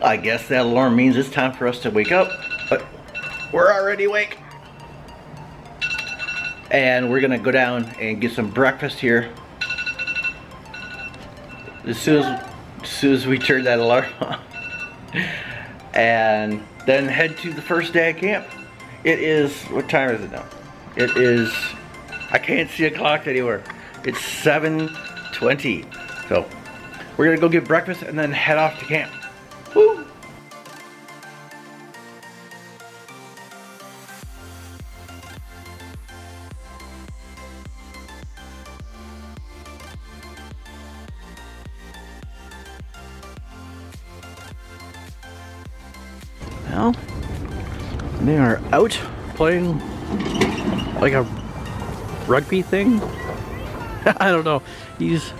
I guess that alarm means it's time for us to wake up, but we're already awake. And we're gonna go down and get some breakfast here. As soon as, as soon as we turn that alarm on. And then head to the first day of camp. It is, what time is it now? It is, I can't see a clock anywhere. It's 7.20. So, we're gonna go get breakfast and then head off to camp. Well, they are out playing like a rugby thing. I don't know. He's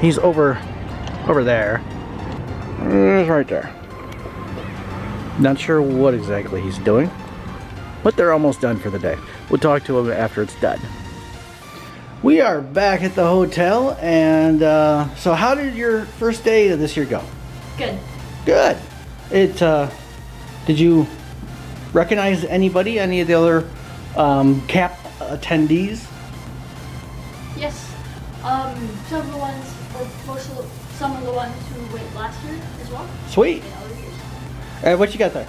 he's over over there. He's right there. Not sure what exactly he's doing, but they're almost done for the day. We'll talk to him after it's done. We are back at the hotel, and uh, so how did your first day of this year go? Good. Good. It. Uh, did you recognize anybody? Any of the other um, camp attendees? Yes. Um, some of the ones, or most of the, some of the ones who went last year as well. Sweet. Other years. Uh, what you got there?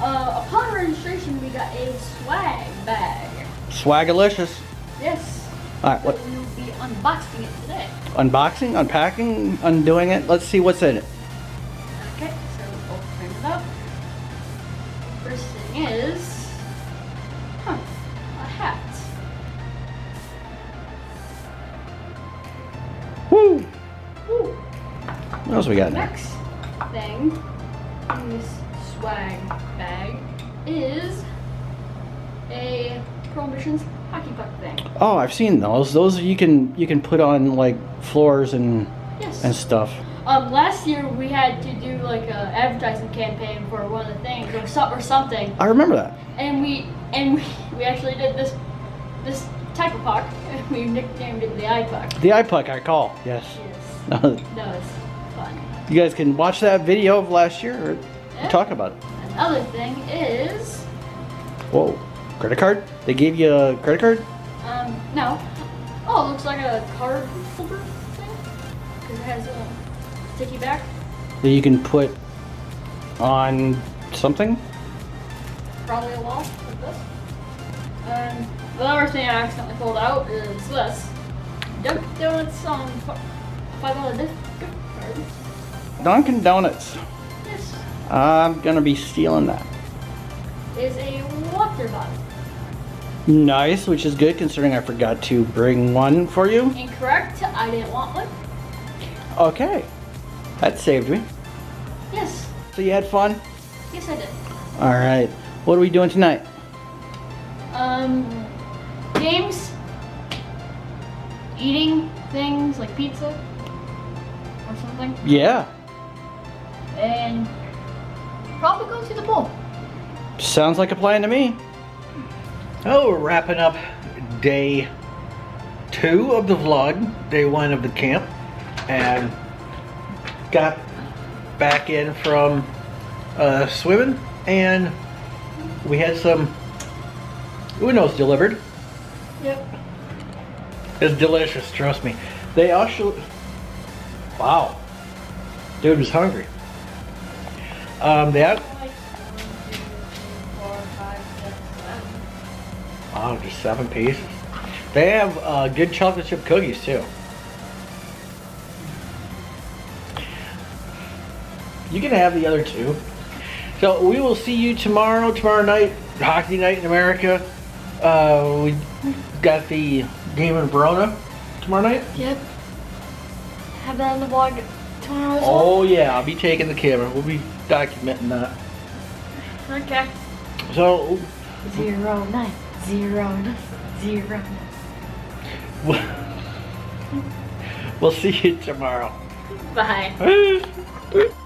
Uh, upon registration, we got a swag bag. Swagalicious. Yes. All right. So What? we will be unboxing it today. Unboxing, unpacking, undoing it. Let's see what's in it. First thing is, huh, a hat. Woo! Woo. What else we got in? Next thing in this swag bag is a Prohibitions hockey puck thing. Oh, I've seen those. Those you can you can put on like floors and Yes. and stuff. Um, last year we had to do like a advertising campaign for one of the things or, so, or something, I remember that. and we and we, we actually did this this type of puck. We nicknamed it the eye puck. The iPuck I call. Yes. Yes, you that was fun. You guys can watch that video of last year or Yeah. talk about it. Another thing is, Whoa. Credit card? They gave you a credit card? um, no. Oh, it looks like a card holder thing because it has a sticky back. that you can put on something? probably a wall like this. And the other thing I accidentally pulled out is this. Dunkin' Donuts um five dollar gift card. Dunkin' Donuts. This I'm gonna be stealing that. is a water bottle. Nice, which is good considering I forgot to bring one for you. Incorrect. I didn't want one. Okay. That saved me. Yes. So you had fun? Yes, I did. Alright. What are we doing tonight? Um, games. Eating things like pizza or something, Yeah. and probably go to the pool. Sounds like a plan to me. Oh, we're wrapping up day two of the vlog, day one of the camp, and got back in from uh, swimming, and we had some Uno's delivered. Yep. It's delicious, trust me. They also, wow, dude was hungry. Um, they had, Like, one, two, three, four, five, six, seven. oh, just seven pieces. They have uh, good chocolate chip cookies too. You can have the other two. So we will see you tomorrow, tomorrow night, Hockey Night in America. Uh, we got the game in Verona tomorrow night. Yep. Have that in the vlog tomorrow as well. Oh yeah, I'll be taking the camera. We'll be documenting that. Okay. So Zero nine zero nine zero nine. we'll see you tomorrow. Bye.